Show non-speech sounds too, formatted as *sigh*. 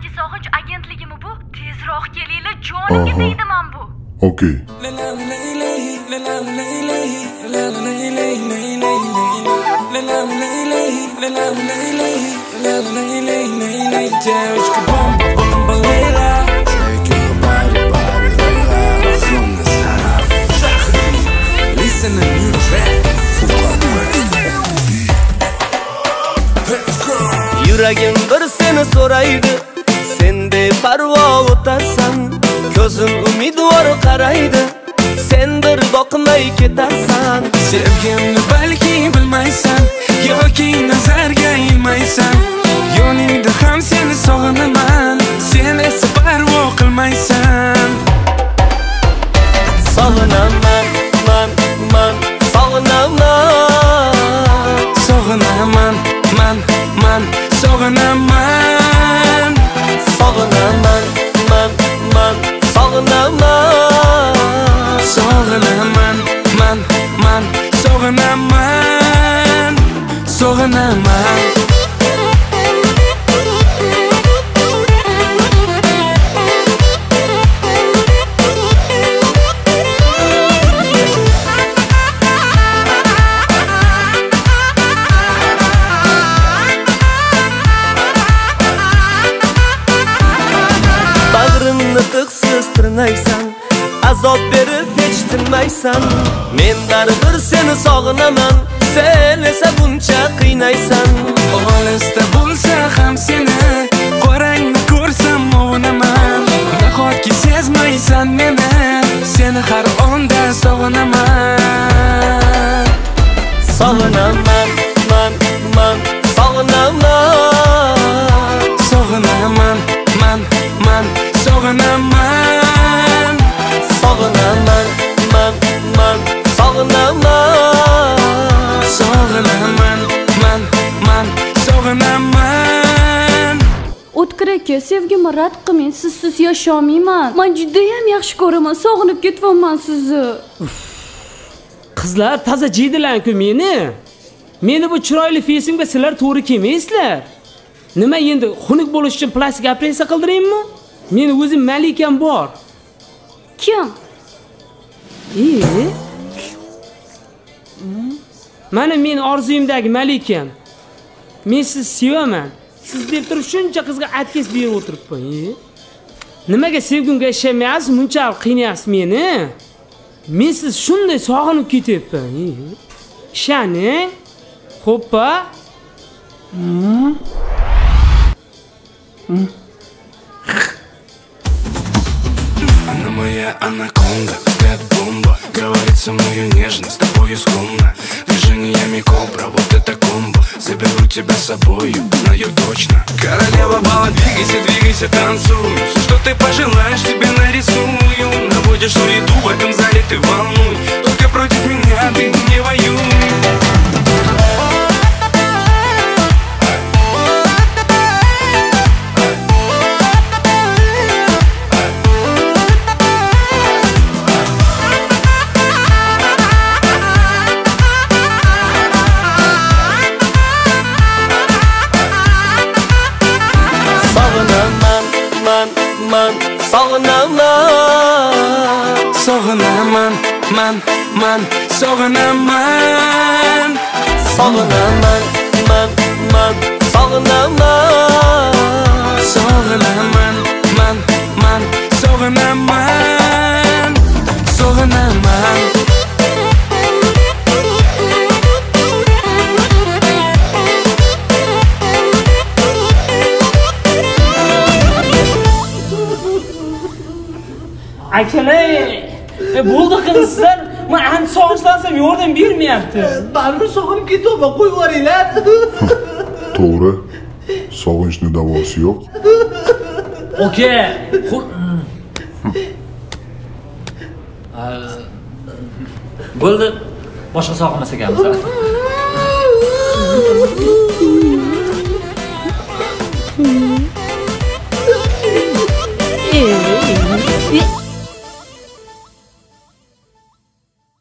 antisog'inch agentligimi bu tezroq kelinglar jonimga Aha. tegdiman bu okey Девочка бомба, бомба, Лейла Shaking your body, body, Layla From the south Listen to new track Let's go yuragim bir seni so'raydi sen beparvo o'tarsan ko'zim umidvor qaraydi sen bir boqmay ketarsan Sevgimni balki bilmaysan Yoki nazarga ilmaysan Yo'lingda ham seni sog'inaman. Sen esa parvo qilmaysan. Sog'inaman man man sog'inaman. Sog'inaman, man, man, sog'inaman bag'rimni tiqsiz tirnaysan azob berib hech tinmaysan men baribir seni sog'inaman sen esa buncha qiynaysan. Olisda bo'lsa ham seni Qorangni ko'rsam ovunaman Nahotki sezmaysan meni Seni har onda sog'inaman. Sog'inaman man man Sog'inaman, sog'inaman o'tkir aka sevgimni rad qilmang sizsiz yasholmayman man judayam yaxshi ko'raman sog'inib ketyapman sizni. Qizlar toza jiydilar-ku meni. Meni bu chiroyli fesingga sizlar to'g'ri kelmaysizlar. Nima endi xunuk bo'lish uchun plastik operatsiya qildiraymi meni o'zim malikam bor. Kim? E? Mana meni orzuyimdagi malikam мен сізді сіз сіздер тұрып шынша қызға әткес беріп отырыппын е немеге севгімге шамайсыз мұншалық қинайсыз мені мен сізді шындай сағынып кетеппін шәне хоппа она моя она конга как бомба. Говорится мою нежность с тобой движениями кобра вот это комбо. Заберу тебя с собою, знаю точно. Королева бала, двигайся, двигайся, танцуй. Что ты пожелаешь, тебе нарисую. Наводишь суету в этом зале, ты волнуй Sağınaman, man, man, sağınaman Sağınaman, man, man, sağınaman Sağınaman, man, man, sağınaman Sağınaman Actually, e bo'ldi qiz sizlar man ancha sog'inchhlansam yordam bermayapti. E, baribir sog'inib ketaman qo'yib yuboringlar. *laughs* To'g'ri. Sog'inchni davosi yo'q. Aka bo'ldi. Boshqa sog'inmas ekanmiz Mm-hmm. *laughs*